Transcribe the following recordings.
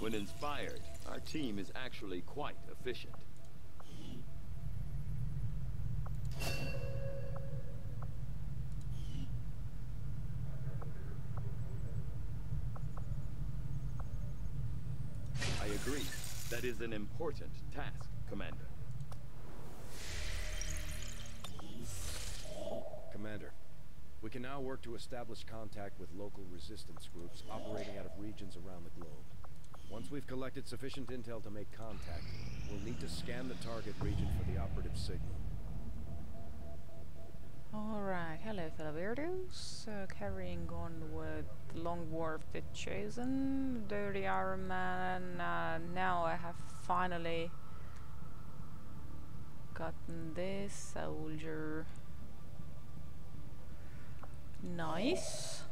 When inspired, our team is actually quite efficient. I agree. That is an important task, Commander. Commander, we can now work to establish contact with local resistance groups operating out of regions around the globe. Once we've collected sufficient intel to make contact, we'll need to scan the target region for the operative signal. Alright, hello fellow weirdos. Uh, carrying on with Long War the Chosen, Dirty Iron Man. Uh, now I have finally gotten this soldier. Nice.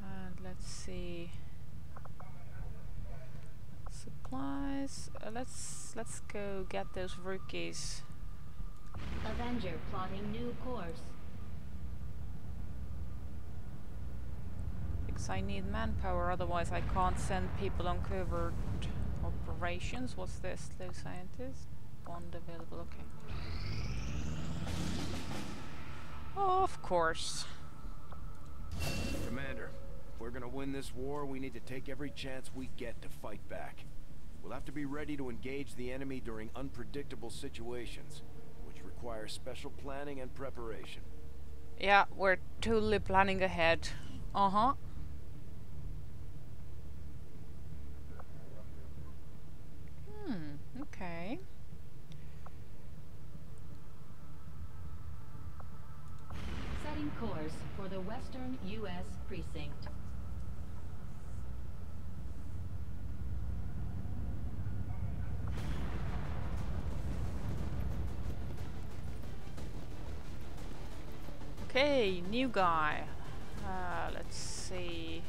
And let's see supplies. Uh, let's let's go get those rookies. Avenger plotting new course. Because I need manpower, otherwise I can't send people on covert operations. What's this? Slow scientist? Bond available, okay. Of course. Commander, if we're gonna win this war, we need to take every chance we get to fight back. We'll have to be ready to engage the enemy during unpredictable situations, which require special planning and preparation. Yeah, we're totally planning ahead. Uh-huh. Hmm, okay. Setting course for the Western U.S. precinct. Okay, new guy. Uh, let's see.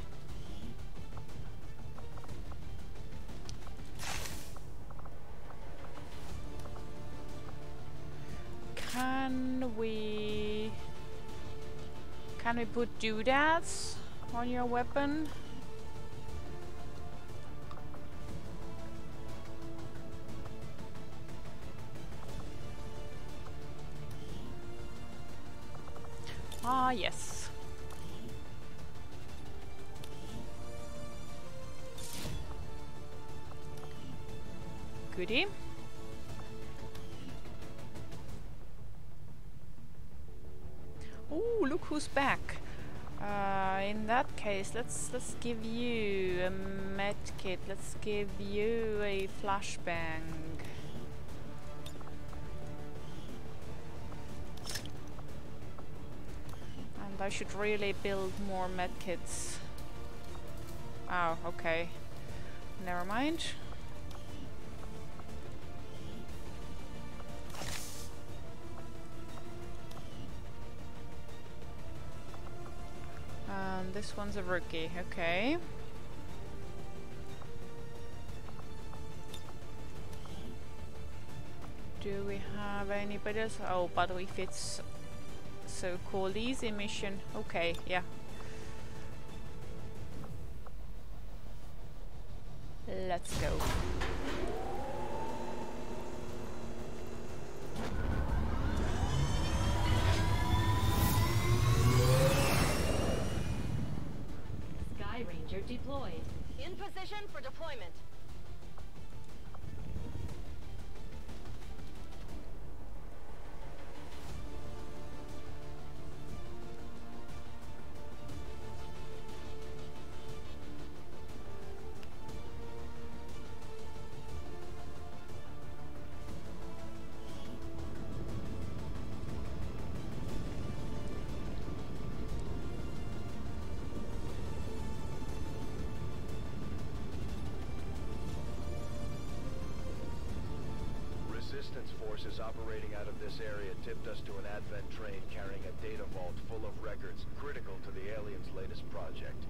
Can we... Can we put doodads on your weapon? Back. Uh, in that case, let's let's give you a med kit. Let's give you a flashbang. And I should really build more medkits. Oh, okay. Never mind. This one's a rookie, okay. Do we have anybody else? Oh, but if it's so-called easy mission, okay, yeah. resistance forces operating out of this area tipped us to an advent train carrying a data vault full of records critical to the aliens' latest project.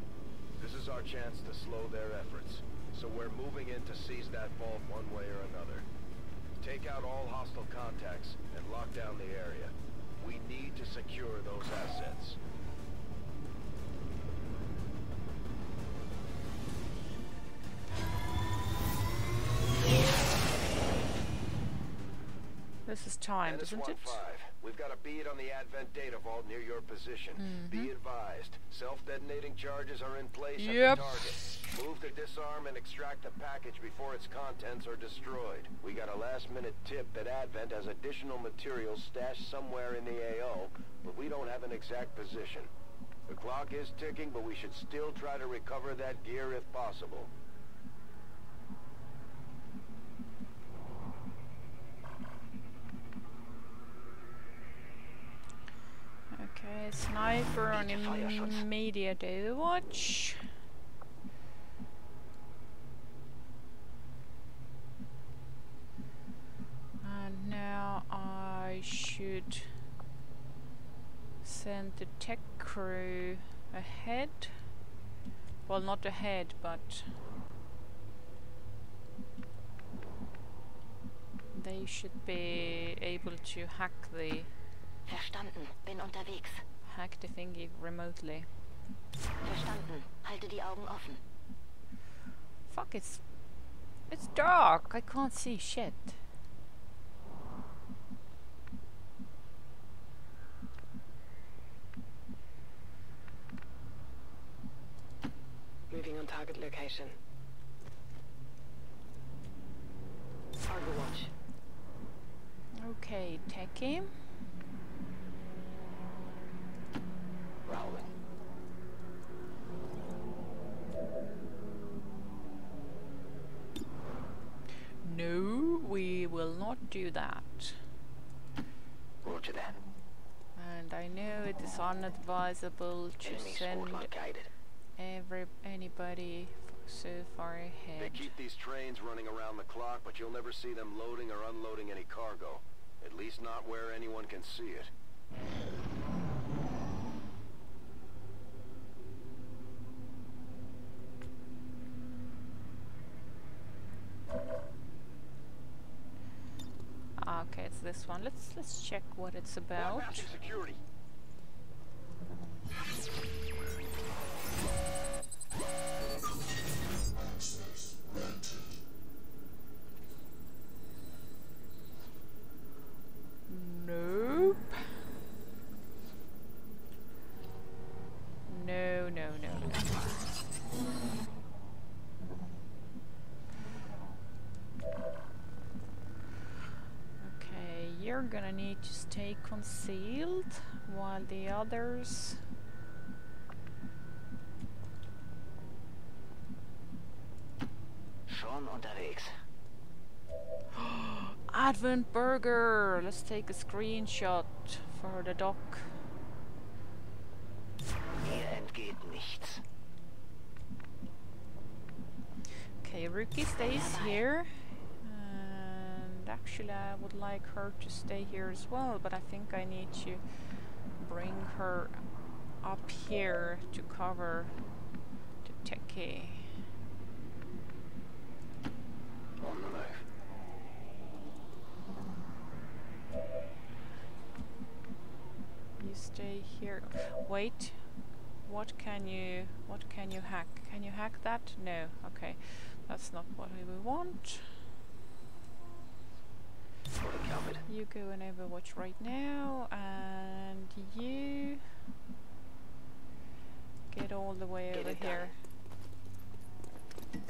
This is our chance to slow their efforts, so we're moving in to seize that vault one way or another. Take out all hostile contacts and lock down the area. We need to secure those assets. This is timed, isn't it? 1-5. We've got a bead on the Advent data vault near your position. Mm-hmm. Be advised, self-detonating charges are in place Yep. at the target. Move to disarm and extract the package before its contents are destroyed. We got a last-minute tip that Advent has additional materials stashed somewhere in the AO, but we don't have an exact position. The clock is ticking, but we should still try to recover that gear if possible. Okay, sniper on immediate overwatch. And now I should send the tech crew ahead. Well, not ahead, but they should be able to hack the Verstanden. Bin unterwegs. hack the thingy remotely. Verstanden. Halte die Augen offen. Fuck, it's it's dark. I can't see shit. Moving on target location. Overwatch. Okay, techie. Rowling. No, we will not do that. Roger that. And I know it is unadvisable to send every anybody so far ahead. They keep these trains running around the clock, but you'll never see them loading or unloading any cargo. At least not where anyone can see it. Ah, okay, it's this one. Let's let's check what it's about. security. Nope. No, no, no, no. Okay, you're gonna need to stay concealed while the others. Schon unterwegs. Advent Burger! Let's take a screenshot for the doc. Mir entgeht nichts. Okay, Rookie stays here. And actually, I would like her to stay here as well, but I think I need to bring her up here to cover the techie. On the move. You stay here. Wait. What can you what can you hack? Can you hack that? No. Okay. That's not what we want. You go in Overwatch right now, and you get all the way Get over here. done.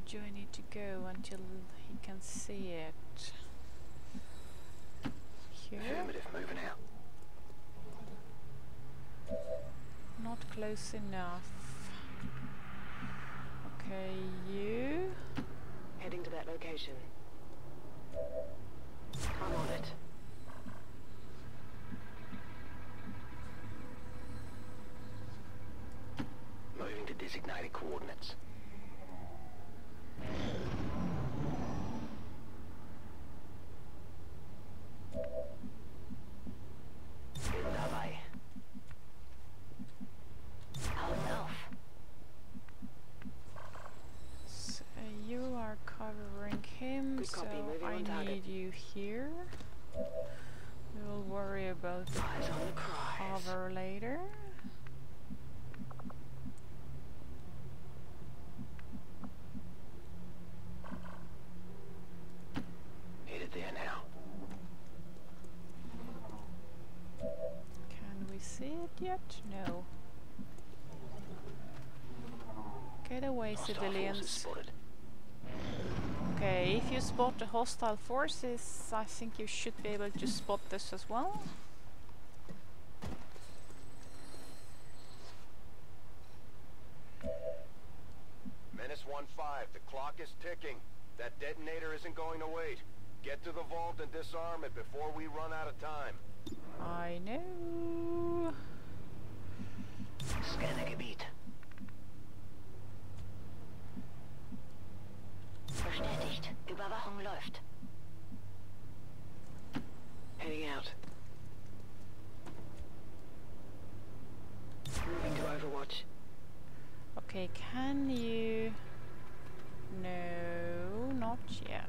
Far do I need to go until he can see it? Here? Affirmative, moving out. Not close enough. Okay, you. Heading to that location. I'm on it. Moving to designated coordinates. Bin dabei. Augen auf. Good so copy, moving on I target. need you here. We'll worry about the Eyes on the prize. cover later. Headed there now. Can we see it yet? No. Get away, civilians. Okay, if you spot the hostile forces, I think you should be able to spot this as well. Menace 1-5, the clock is ticking. That detonator isn't going to wait. Get to the vault and disarm it before we run out of time. I know. Scanner Gebiet. Bestätigt. Überwachung läuft. Heading out. Moving to Overwatch. Okay, can you... No, not yet.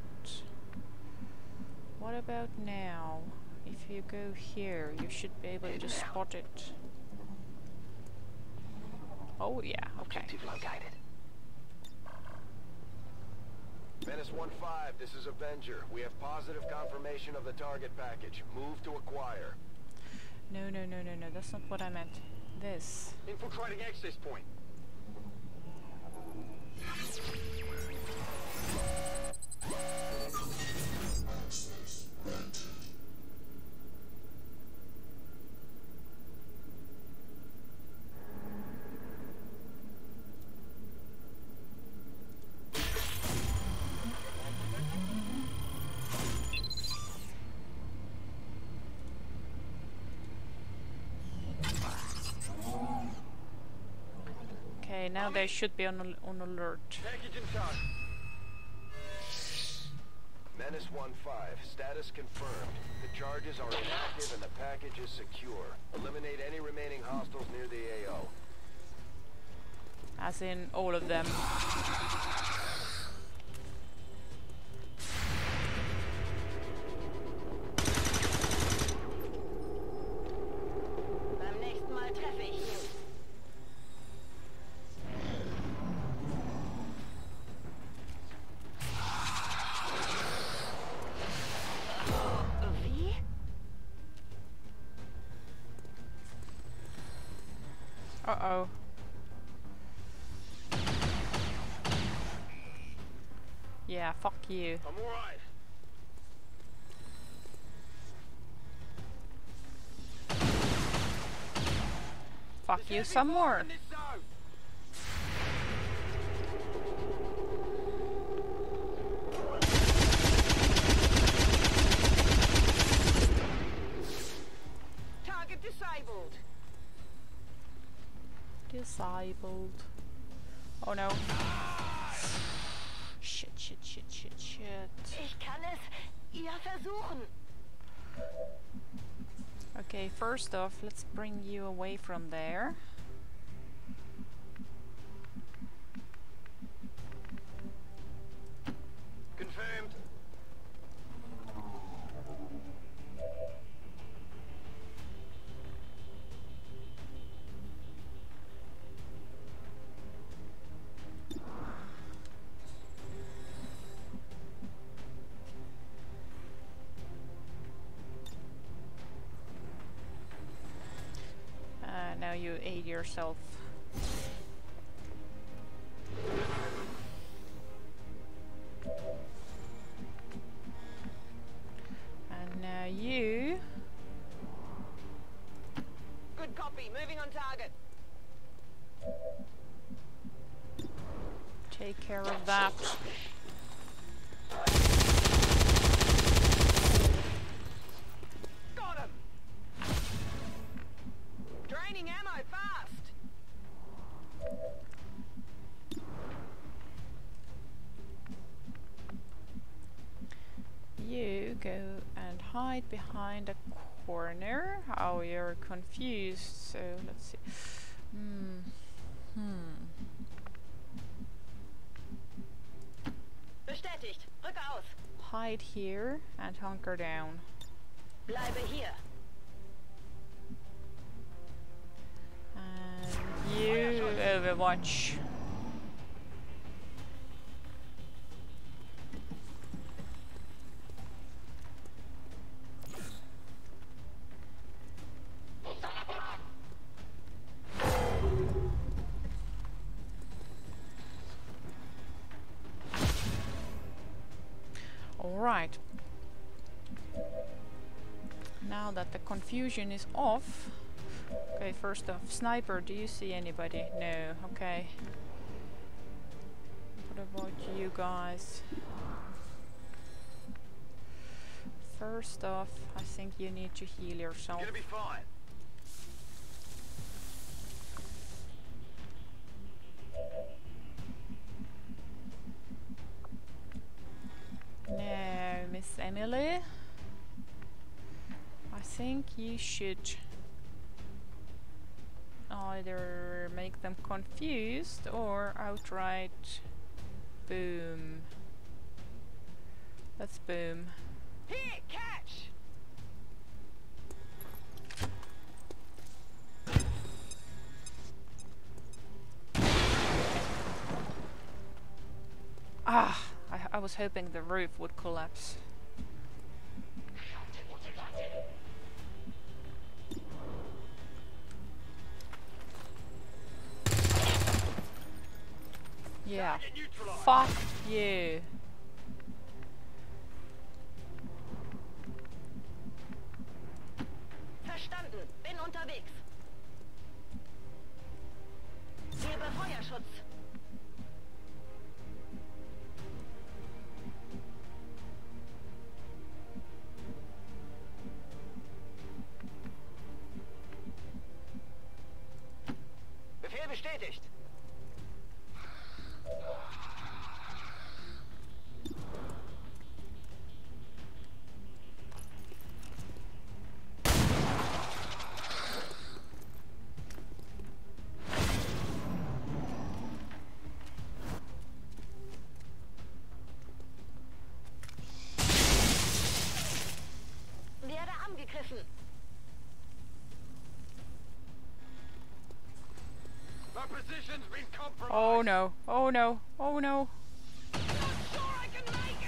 What about now? If you go here, you should be able to spot it. Oh yeah, okay. located. Menace 1-5, this is Avenger. We have positive confirmation of the target package. Move to acquire. No, no, no, no, no, that's not what I meant. This. Infiltrating access point. Now they should be on, on alert. Package in tow. Menace 1-5, status confirmed. The charges are inactive and the package is secure. Eliminate any remaining hostiles near the AO. As in all of them. Uh oh. Yeah, fuck you. I'm alright. Fuck you some more. Disabled. Oh no. Shit, shit, shit, shit, shit. Ich kann es ja versuchen. Okay, first off, let's bring you away from there. You aid yourself. Behind a corner. Oh, you're confused. So let's see. Hmm. Hmm. Bestätigt. Rück aus. hide here and hunker down. Bleibe hier. And you Overwatch. Confusion is off, Okay, first off, sniper, do you see anybody? No, okay. What about you guys? First off, I think you need to heal yourself. Gonna be fine. You should either make them confused or outright boom. Let's boom. Here, catch! Ah! I, I was hoping the roof would collapse. Yeah. Fuck you. Verstanden. Bin unterwegs. Gebe Feuerschutz. Werde. My position's been compromised. Oh no. Oh no. Oh no. Sure I can make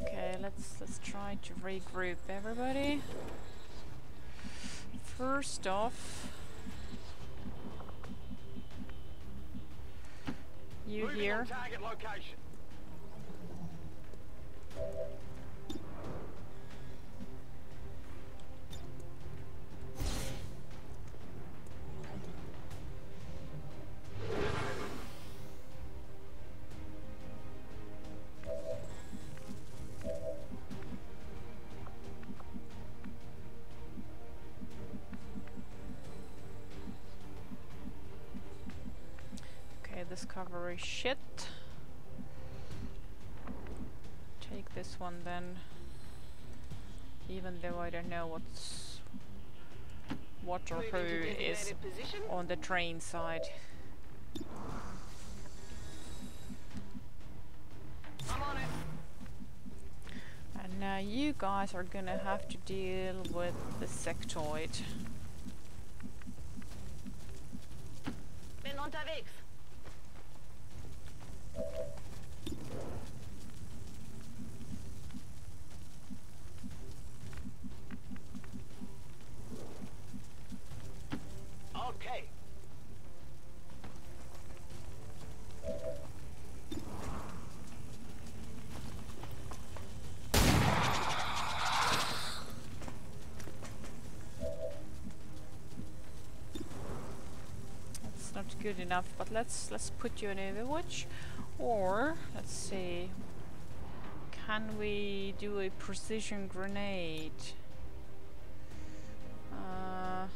it! Okay, let's let's try to regroup everybody. First off, you Moving here. on target location. Okay, this cover is shit. Take this one then. Even though I don't know what's what or who is on the train side. I'm on it. And now you guys are gonna have to deal with the sectoid. Bin unterwegs. Okay. That's not good enough, but let's let's put you in Overwatch. Or let's see. Can we do a precision grenade? Uh,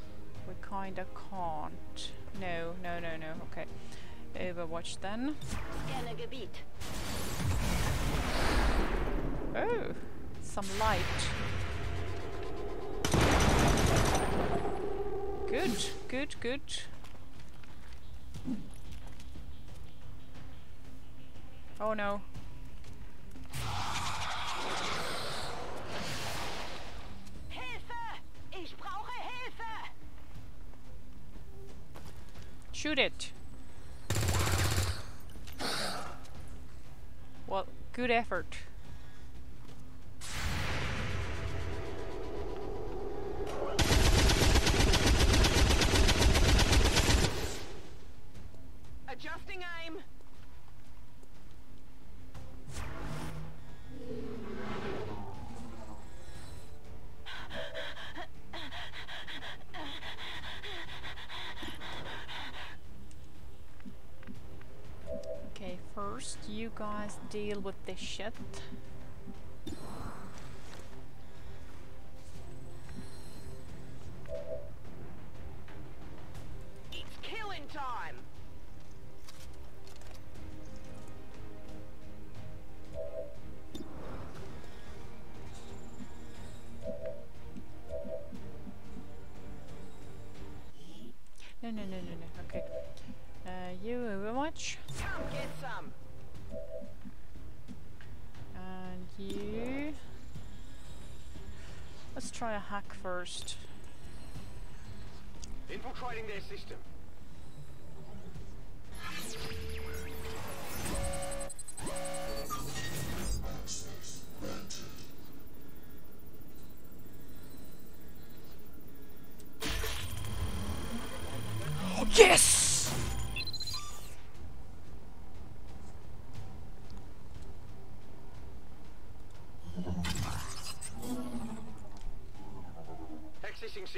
we kinda can't. No, no, no, no. Okay. Overwatch then. Oh, some light. Good, good, good. Oh no. Hilfe! Ich brauche Hilfe! Shoot it! Well, good effort. Deal with this shit. Hack first. Infiltrating their system.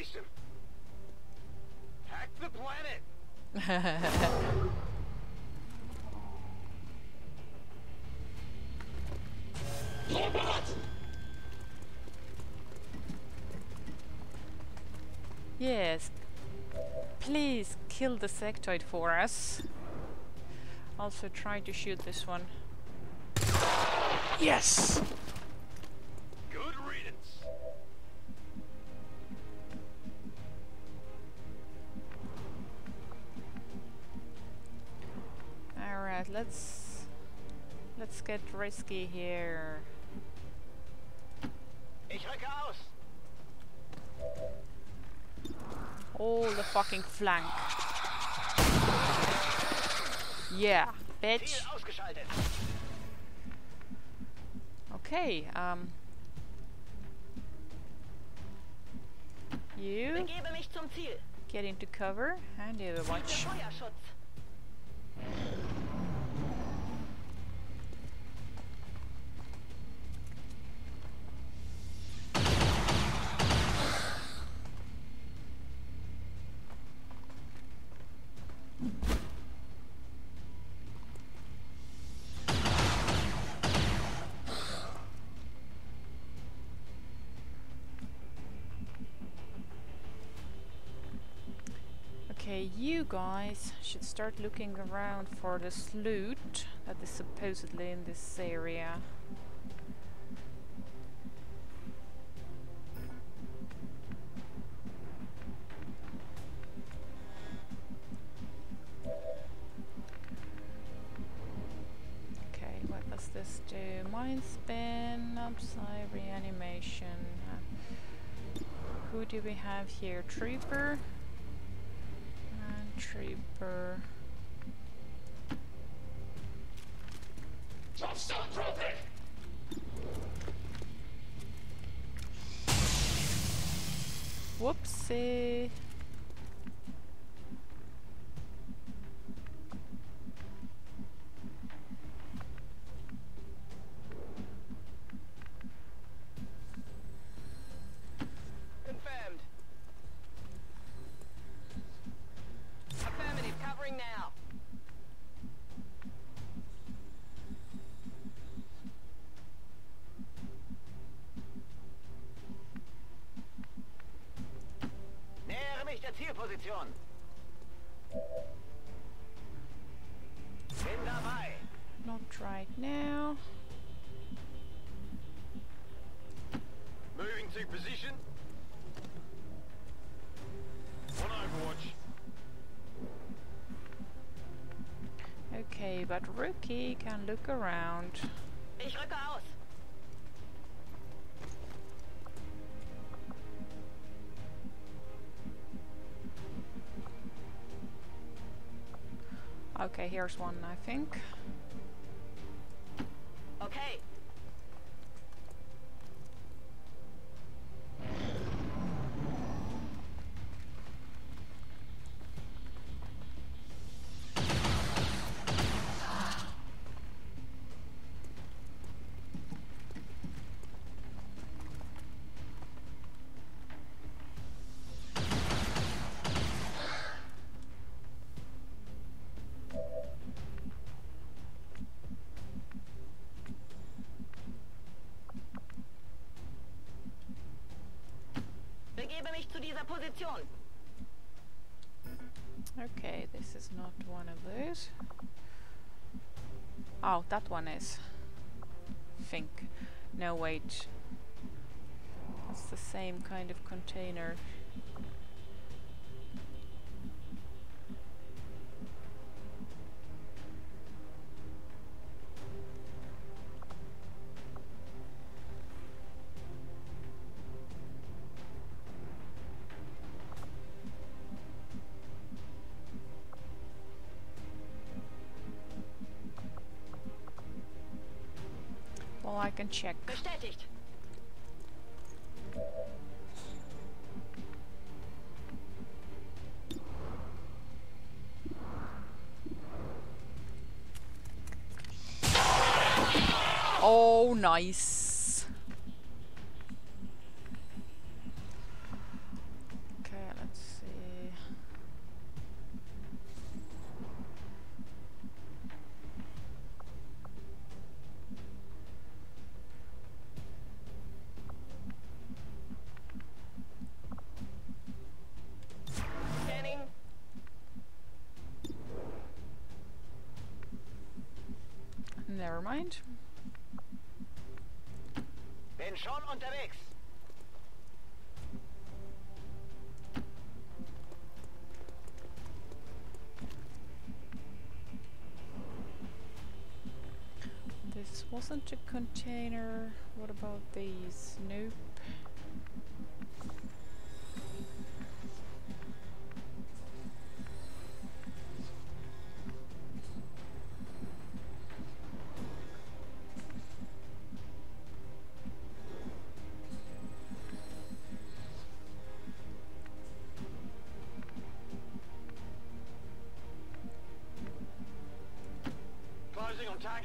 System. Hack the planet. yes. Please kill the sectoid for us. Also try to shoot this one. Yes! Let's let's get risky here. Ich rücke aus. All the fucking flank. Yeah, bitch. Okay, um. You Begebe mich zum Ziel. get into cover and Ziel watch. You guys should start looking around for this loot that is supposedly in this area. Okay, what does this do? Mind spin, upside reanimation. Uh, who do we have here? Trooper? Trooper. Whoopsie. Mich der Zielposition. Bin dabei. Not right now. Moving to position. On Overwatch. Okay, but Rookie can look around. Here's one, I think. Begebe mich zu dieser Position. Okay, this is not one of those. Oh, that one is. Think. No, wait. It's the same kind of container. Can check. Bestätigt. Oh, nice. Mind. Bin schon unterwegs. This wasn't a container. What about these? Nope.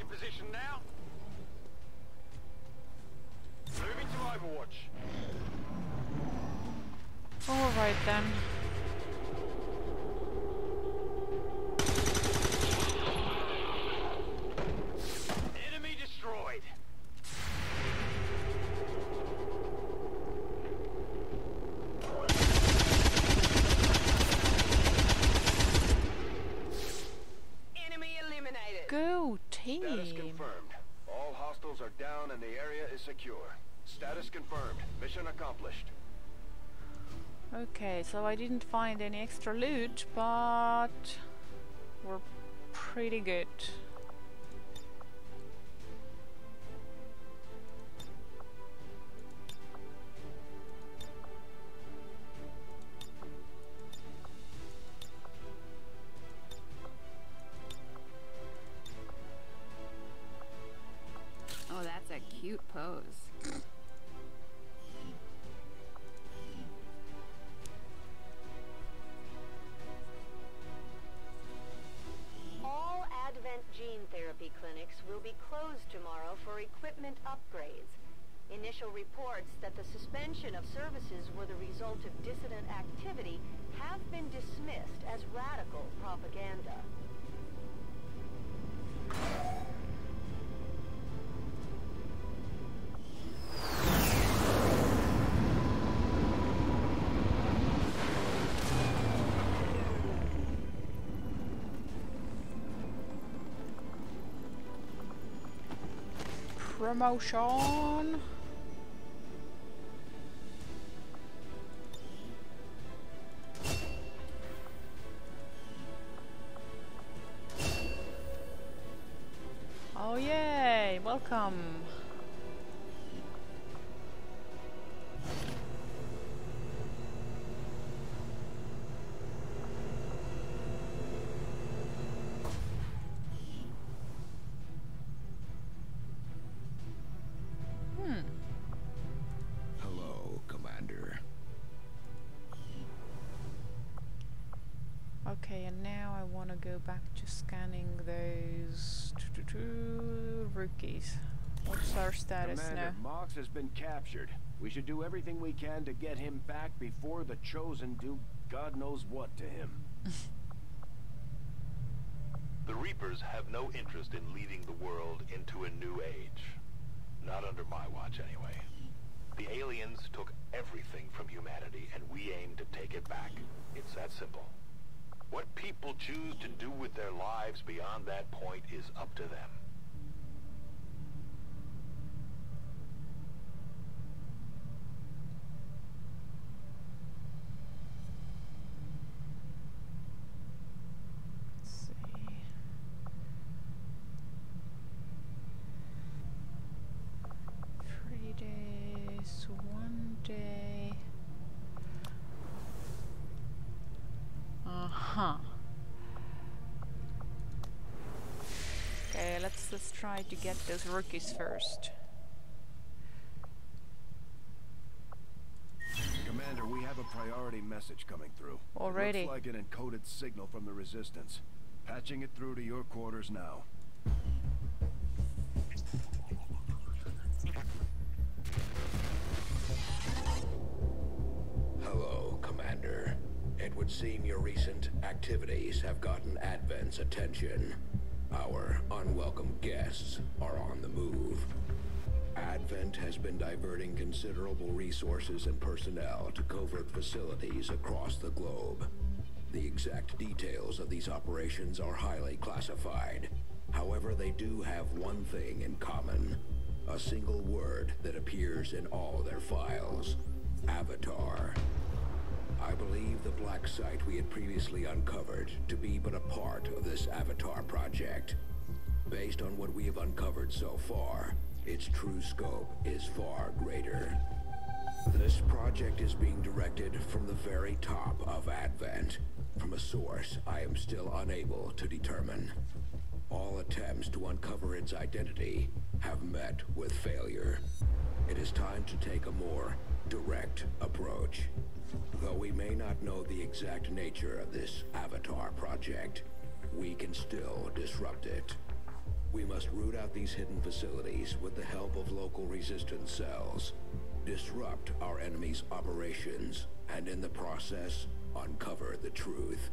Position now. Moving to Overwatch. Alright then. I didn't find any extra loot, but we're pretty good. Oh, that's a cute pose. Initial reports that the suspension of services were the result of dissident activity have been dismissed as radical propaganda. Promotion! Welcome. To go back to scanning those rookies. What's our status Commander, now? Mox has been captured. We should do everything we can to get him back before the Chosen do God knows what to him. The Reapers have no interest in leading the world into a new age. Not under my watch, anyway. The aliens took everything from humanity, and we aim to take it back. It's that simple. What people choose to do with their lives beyond that point is up to them. Let's see. Three days, one day. Uh huh. Okay, let's let's try to get those rookies first. Commander, we have a priority message coming through. It Already. looks like an encoded signal from the Resistance. Patching it through to your quarters now. Recent activities have gotten Advent's attention. Our unwelcome guests are on the move. Advent has been diverting considerable resources and personnel to covert facilities across the globe. The exact details of these operations are highly classified. However, they do have one thing in common. A single word that appears in all their files. Avatar. I believe the black site we had previously uncovered to be but a part of this Avatar project. Based on what we have uncovered so far, its true scope is far greater. This project is being directed from the very top of Advent, from a source I am still unable to determine. All attempts to uncover its identity have met with failure. It is time to take a more direct approach. Though we may not know the exact nature of this Avatar project, we can still disrupt it. We must root out these hidden facilities with the help of local resistance cells, disrupt our enemy's operations, and in the process, uncover the truth.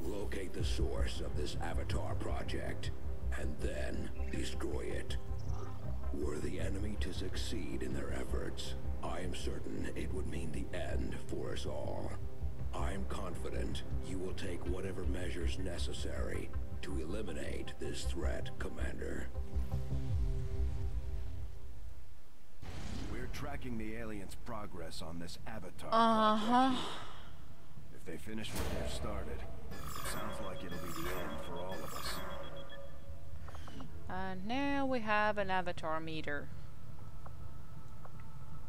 Locate the source of this Avatar project, and then destroy it. Were the enemy to succeed in their efforts, I am certain it would mean the end for us all. I am confident you will take whatever measures necessary to eliminate this threat, Commander. We're tracking the aliens' progress on this Avatar Uh huh. If they finish what they've started, it sounds like it'll be the end for all of us. And now we have an avatar meter.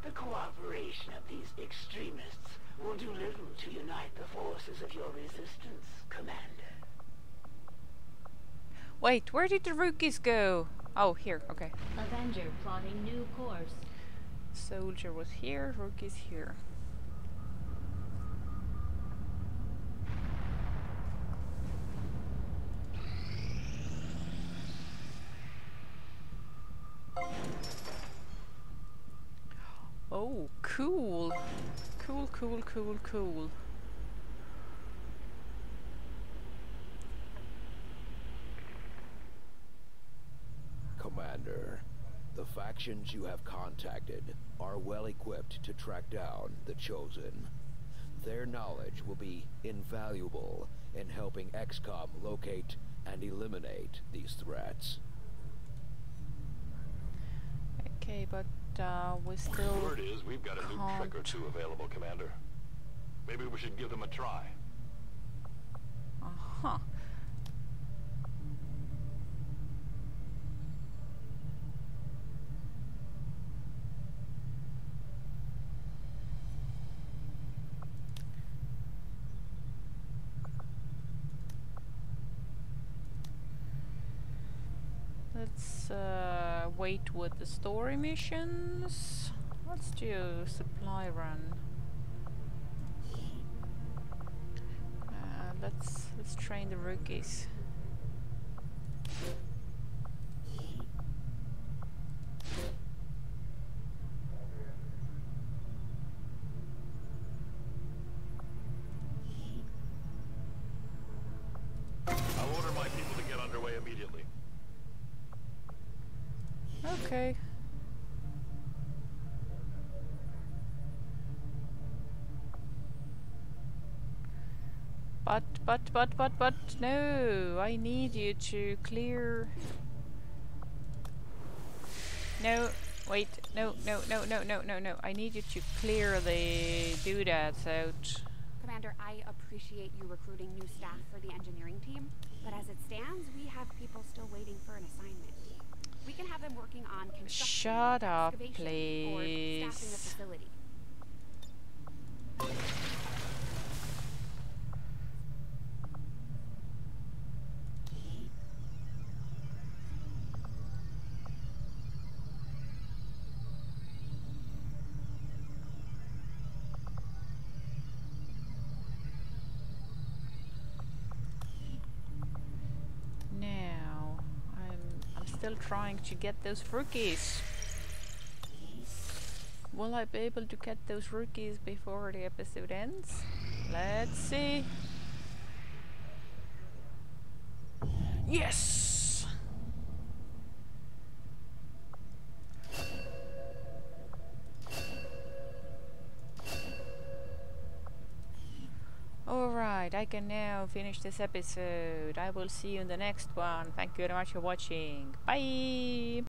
The cooperation of these extremists will do little to unite the forces of your resistance, Commander. Wait, where did the rookies go? Oh, here, okay. Avenger plotting new course. Soldier was here, rookies here. Oh, cool. Cool, cool, cool, cool. Commander, the factions you have contacted are well equipped to track down the Chosen. Their knowledge will be invaluable in helping XCOM locate and eliminate these threats. Okay, but uh, we still Word is we've got a new trick or two available, Commander. Maybe we should give them a try. Uh-huh. Let's uh wait with the story missions. Let's do supply run. Uh, let's let's train the rookies. But, but, but, but, no! I need you to clear... No, wait, no, no, no, no, no, no, no. I need you to clear the doodads out. Commander, I appreciate you recruiting new staff for the engineering team, but as it stands, we have people still waiting for an assignment. We can have them working on construction, Shut up, excavation, or staffing the please. facility. Trying to get those rookies. Will I be able to get those rookies before the episode ends? Let's see. Yes! I can now finish this episode. I will see you in the next one. Thank you very much for watching. Bye!